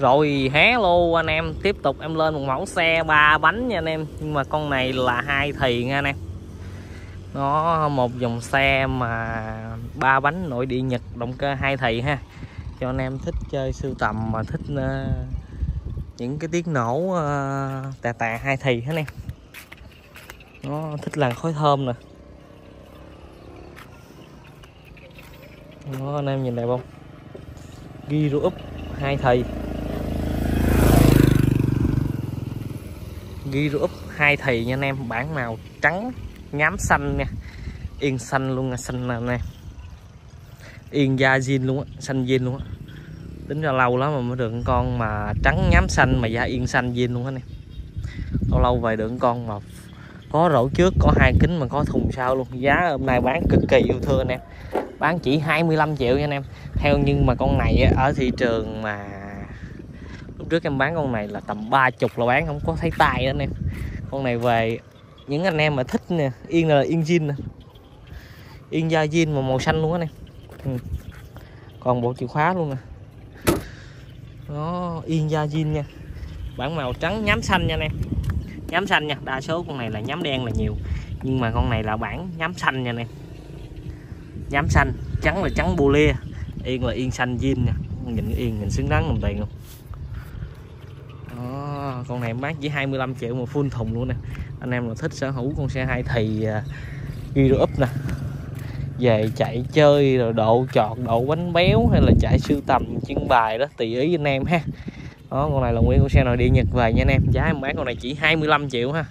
rồi hé lô anh em tiếp tục em lên một mẫu xe ba bánh nha anh em. Nhưng mà con này là hai thì nha anh em. Nó một dòng xe mà ba bánh nội địa nhật động cơ hai thì ha. Cho anh em thích chơi sưu tầm mà thích uh, những cái tiếng nổ ờ, uh, tà hai thì hết em. Nó thích làn khói thơm nè. Nó anh em nhìn đẹp không? Ghi úp hai thầy. Ghi úp hai thầy nha anh em. Bản màu trắng, ngám xanh nha. Yên xanh luôn nha xanh nè anh em yên da zin luôn á, xanh zin luôn á. Tính ra lâu lắm mà mới được con mà trắng nhám xanh mà da yên xanh zin luôn á em. Lâu lâu về được con mà có rổ trước, có hai kính mà có thùng sau luôn. Giá hôm nay bán cực kỳ yêu thương anh em. Bán chỉ 25 triệu nha anh em. Theo nhưng mà con này ở thị trường mà lúc trước em bán con này là tầm ba chục là bán, không có thấy tay anh em con này về, những anh em mà thích nè, yên là yên zin nè. Yên da zin mà màu xanh luôn á nè. Ừ. còn bộ chìa khóa luôn nè. Nó yên da zin nha. Bản màu trắng, nhám xanh nha anh em nhám xanh nha, đa số con này là nhám đen là nhiều. Nhưng mà con này là bản nhám xanh nha anh em nhám xanh, trắng là trắng bù lia yên là yên xanh zin nha. Nhìn yên, nhìn xứng đáng đồng tiền không con này em bán chỉ 25 triệu mà full thùng luôn nè. Anh em nào thích sở hữu con xe hai thì à, ghi uh, up nè. Về chạy chơi rồi độ chọt độ bánh béo hay là chạy sưu tầm trưng bài đó tùy ý anh em ha. Đó con này là nguyên con xe nội địa nhật về nha anh em. Giá em bán con này chỉ 25 triệu ha.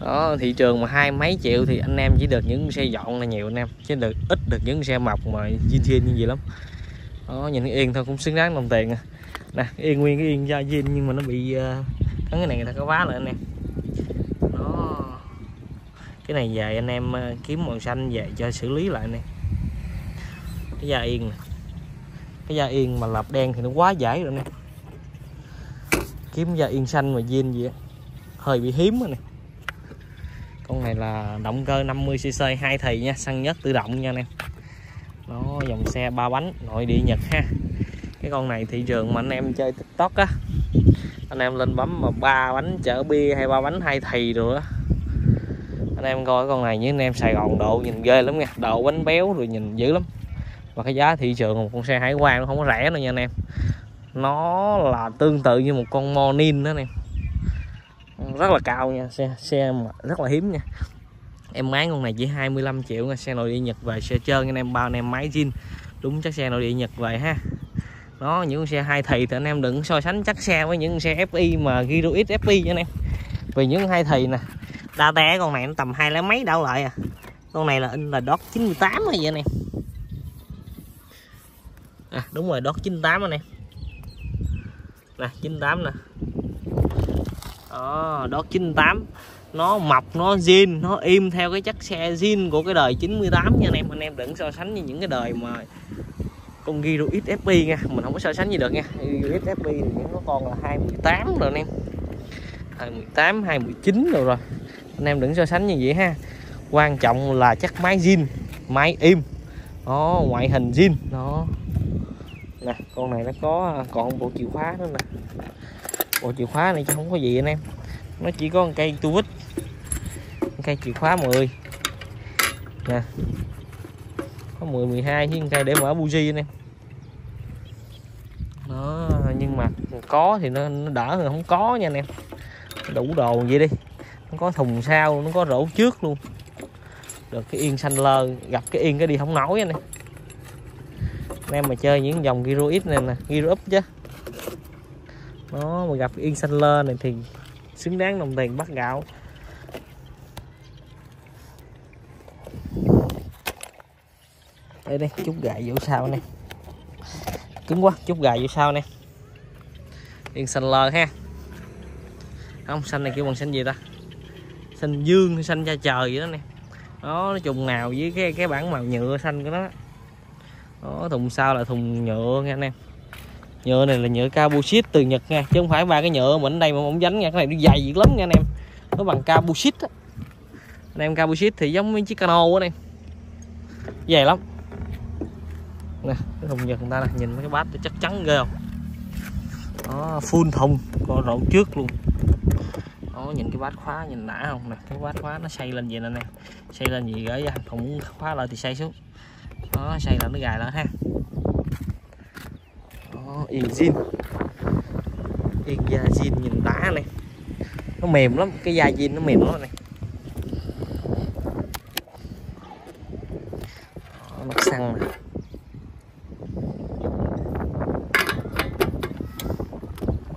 Đó thị trường mà hai mấy triệu thì anh em chỉ được những xe dọn là nhiều anh em. Chứ được ít được những xe mọc mà zin zin như vậy lắm. Đó nhìn yên thôi cũng xứng đáng đồng tiền à nè yên nguyên, cái yên da zin nhưng mà nó bị cắn cái này người ta có vá lại anh em. Nó cái này về anh em ờ, kiếm màu xanh về cho xử lý lại nè. Cái da yên này. cái da yên mà lạp đen thì nó quá dễ rồi nè kiếm da yên xanh mà zin gì á. Hơi bị hiếm rồi nè. Con này là động cơ 50cc hai thì nha xăng nhất tự động nha anh em. Nó dòng xe ba bánh, nội địa nhật ha cái con này thị trường mà anh em chơi tiktok á, anh em lên bấm mà ba bánh chở bia hay ba bánh hai thì rồi á. Anh em coi con này như anh em sài gòn độ nhìn ghê lắm nha độ bánh béo rồi nhìn dữ lắm. Và cái giá thị trường một con xe hải quan nó không có rẻ đâu nha anh em. Nó là tương tự như một con morning đó anh em. Rất là cao nha, xe xe mà rất là hiếm nha. Em máy con này chỉ 25 triệu nha, xe nội địa nhật về xe trơn anh em bao anh em máy zin. Đúng chắc xe nội địa nhật về ha đó những con xe hai thì thì anh em đừng so sánh chắc xe với những xe FI mà Giro X FI nha anh em. Vì những hai thì nè đa té con này nó tầm hai lấy mấy đảo lại à. Con này là in là đót 98 hay vậy anh em. À, đúng rồi đót 98 anh em. Nè 98 nè. Đó đó 98 nó mọc nó zin nó im theo cái chất xe zin của cái đời 98 nha anh em. Anh em đừng so sánh với những cái đời mà con Giro XFP nha, mình không có so sánh gì được nha. Giro XFP thì nó còn là 28 rồi anh em. 28 29 rồi rồi. Anh em đừng so sánh như vậy ha. Quan trọng là chắc máy zin, máy im. Nó ngoại hình zin. Nó nè, con này nó có, còn bộ chìa khóa nữa nè. Bộ chìa khóa này chứ không có gì anh em. Nó chỉ có một cây tu vít cây chìa khóa 10 nè có 10 12 chứ cây để mở buji anh em đó nhưng mà có thì nó, nó đỡ hơn không có nha anh em đủ đồ vậy đi. Nó có thùng sau nó có rổ trước luôn. Được cái yên xanh lơ gặp cái yên cái đi không nổi anh em anh em mà chơi những dòng gyro X này nè gyro up chứ. Nó mà gặp yên xanh lơ này thì xứng đáng đồng tiền bắt gạo. Đây đây, chút gài vô sau nè. Cứng quá, chút gài vô sau nè. Yên xanh lờ ha. Không xanh này kêu bằng xanh gì ta? Xanh dương hay xanh da trời vậy đó nè. Đó, nó trùng nào với cái cái bản màu nhựa xanh của nó. Đó, thùng sau là thùng nhựa nha anh em. Nhựa này là nhựa carboxit từ nhật nha, chứ không phải ba cái nhựa mình đây mà không dánh nha. Cái này nó dày dữ lắm nha anh em. Nó bằng carboxit á. Anh em carboxit thì giống với chiếc cano á em. Dày lắm nè cái thùng nhật người ta nè, nhìn mấy cái bát chắc chắn ghê không? Đó, full thùng, có rậu trước luôn. Đó, nhìn cái bát khóa nhìn đã không? Nè, cái bát khóa nó xây lên vậy nè nè. Xây lên gì gửi ra không muốn khóa lại thì xây xuống. Đó xây là nó gài lại ha. Đó, yên zin. Yên da zin nhìn đã này nó mềm lắm, cái da zin nó mềm lắm này đó, mặt xăng này.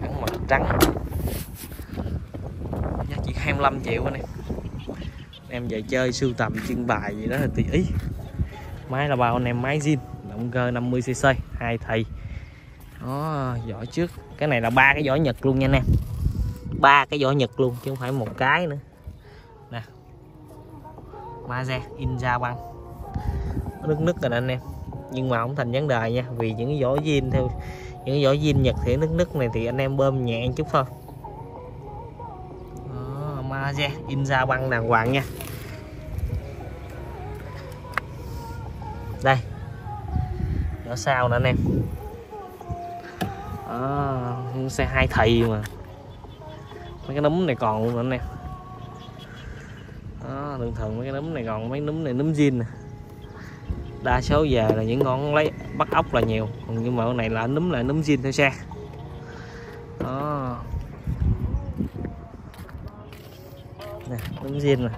Ăn mặt trắng. Giá trị 25 triệu anh em. Em về chơi sưu tầm trưng bày gì đó là tùy ý. Máy là bao anh em, máy zin, động cơ 50 cc hai thầy. Đó, vỏ trước. Cái này là ba cái vỏ nhật luôn nha anh em. Ba cái vỏ nhật luôn, chứ không phải một cái nữa. Nè. Maze, Inja băng. Nước nứt rồi anh em. Nhưng mà không thành vấn đề nha, vì những cái vỏ zin theo những vỏ zin nhật thì nứt nứt này thì anh em bơm nhẹ chút thôi. Đó, Maze ra băng đàng hoàng nha. Đây. Vỏ sau nè anh em. À, xe hai thầy mà. Mấy cái núm này còn luôn nè. anh em. Đó, thường thường mấy cái núm này còn mấy núm này núm zin nè đa số về là những con lấy bắt ốc là nhiều. Còn nhưng mà con này là núm là núm zin theo xe. Đó. Nè núm zin nè.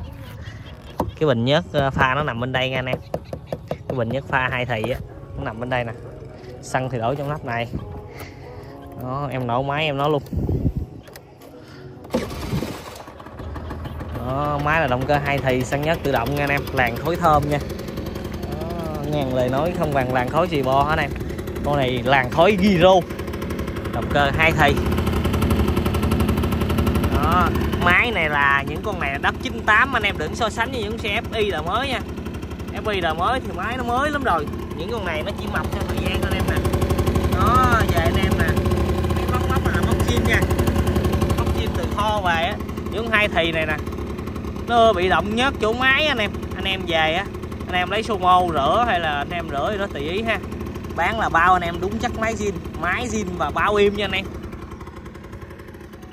Cái bình nhớt ờ, pha nó nằm bên đây nha anh em. Cái bình nhớt pha hai thị á nó nằm bên đây nè. Xăng thì đổ trong nắp này. Đó em nổ máy em nó luôn. Đó, máy là động cơ hai thì xăng nhất tự động nha anh em. Làn khối thơm nha ngàn lời nói không bằng làn khói gì bo hết em? Con này làn khói gyro động cơ hai thì đó, máy này là những con này là đất 98 anh em, đừng so sánh với những xe FI là mới nha. FI là mới thì máy nó mới lắm rồi. Những con này nó chỉ mập theo thời gian thôi em nè. Đó, về anh em nè. Cái móc móc là móc chim nha. Móc chim từ kho về á. Những hai thì này nè, nó bị động nhớt chỗ máy anh em. Anh em về á anh em lấy sumo mô rửa hay là anh em rửa thì nó tùy ý ha. Bán là bao anh em, đúng chắc máy zin máy zin và bao im nha anh em.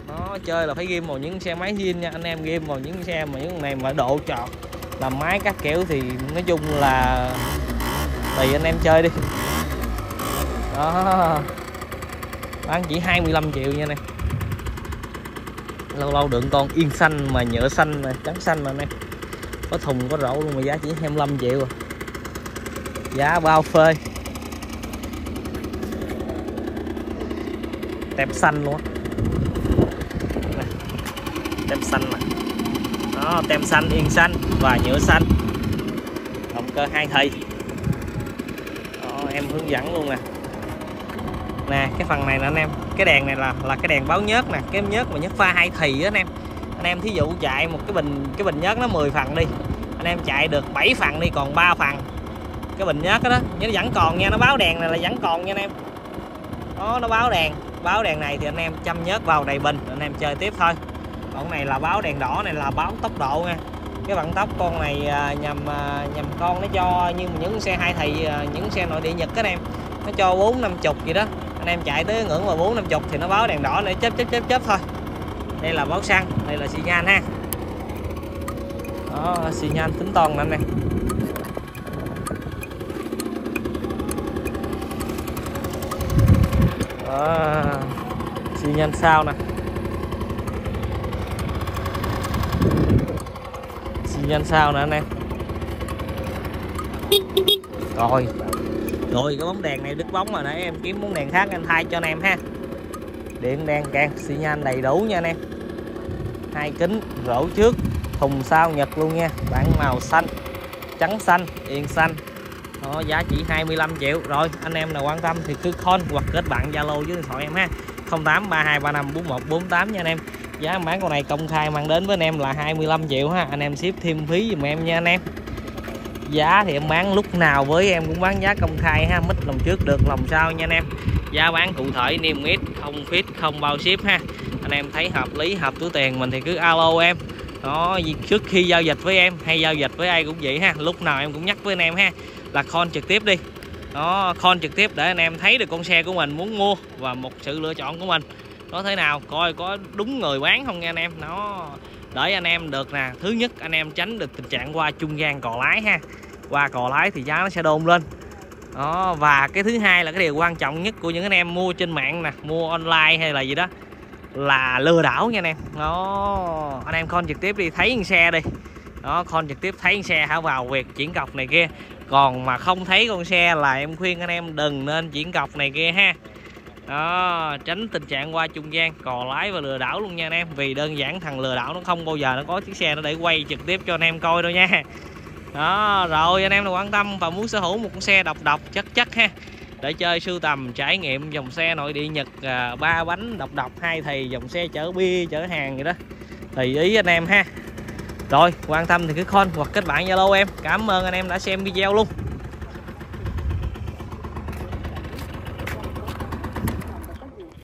Nó chơi là phải ghim vào những xe máy zin nha. Anh em ghim vào những xe mà những này mà độ trọt, làm máy các kiểu thì nói chung là tùy anh em chơi đi. Đó. Bán chỉ 25 triệu nha này lâu lâu đựng con yên xanh mà, nhựa xanh mà, trắng xanh mà này có thùng có rổ luôn mà giá chỉ 25 triệu à. giá bao phê. Tem xanh luôn tem xanh mà đó tem xanh yên xanh và nhựa xanh. Động cơ hai thì đó, em hướng dẫn luôn nè. Nè cái phần này nè anh em. Cái đèn này là là cái đèn báo nhớt nè. Cái nhớt mà nhớt pha hai thì á anh em anh em thí dụ chạy một cái bình cái bình nhớt nó 10 phần đi anh em chạy được 7 phần đi còn 3 phần. Cái bình nhớt đó, đó nó vẫn còn nha nó báo đèn này là vẫn còn nha anh em. Đó nó báo đèn báo đèn này thì anh em chăm nhớt vào đầy bình anh em chơi tiếp thôi. Còn này là báo đèn đỏ này là báo tốc độ nha. Cái vận tốc con này à, nhằm nhằm à, con nó cho như những xe hai thì à, những xe nội địa nhật các em. Nó cho bốn năm chục gì đó anh em chạy tới ngưỡng mà bốn năm chục thì nó báo đèn đỏ để chớp chớp chớp chớp thôi đây là báo xăng đây là xi nhan ha. Đó xi nhan tính toàn anh này, đó xi nhan sao nè. Xi nhan sao nè anh em. Rồi. Rồi cái bóng đèn này đứt bóng rồi nãy em. Kiếm bóng đèn khác anh thay cho anh em ha điện đen can xi nhan đầy đủ nha anh em. Hai kính rổ trước thùng sau nhật luôn nha. Bản màu xanh trắng xanh yên xanh. Đó, giá chỉ 25 triệu. Rồi anh em nào quan tâm thì cứ call hoặc kết bạn zalo với điện thoại em ha. 0832354148 nha anh em. Giá bán con này công khai mang đến với anh em là 25 triệu ha. Anh em ship thêm phí dùm em nha anh em giá thì em bán lúc nào với em cũng bán giá công khai ha, mít lòng trước được, lòng sau nha anh em. Giá bán cụ thể, niêm yết không phí không bao ship ha. Anh em thấy hợp lý, hợp túi tiền mình thì cứ alo em. Đó trước khi giao dịch với em, hay giao dịch với ai cũng vậy ha. Lúc nào em cũng nhắc với anh em ha. Là con trực tiếp đi. Nó con trực tiếp để anh em thấy được con xe của mình muốn mua và một sự lựa chọn của mình. Có thế nào, coi có đúng người bán không nha anh em. Nó để anh em được nè, thứ nhất anh em tránh được tình trạng qua trung gian cò lái ha. Qua cò lái thì giá nó sẽ đôn lên. Đó, và cái thứ hai là cái điều quan trọng nhất của những anh em mua trên mạng nè, mua online hay là gì đó, là lừa đảo nha anh em. Đó, anh em con trực tiếp đi thấy con xe đi. Đó, con trực tiếp thấy con xe hả? Vào việc chuyển cọc này kia. Còn mà không thấy con xe là em khuyên anh em đừng nên chuyển cọc này kia ha đó tránh tình trạng qua trung gian cò lái và lừa đảo luôn nha anh em. Vì đơn giản thằng lừa đảo nó không bao giờ nó có chiếc xe nó để quay trực tiếp cho anh em coi đâu nha. Đó rồi anh em nào quan tâm và muốn sở hữu một con xe độc độc chất chất ha. Để chơi sưu tầm trải nghiệm dòng xe nội địa Nhật à, ba à, bánh độc độc hai thì dòng xe chở bia chở hàng vậy đó. Thì ý anh em ha. Rồi quan tâm thì cứ con hoặc kết bạn Zalo em. Cảm ơn anh em đã xem video luôn.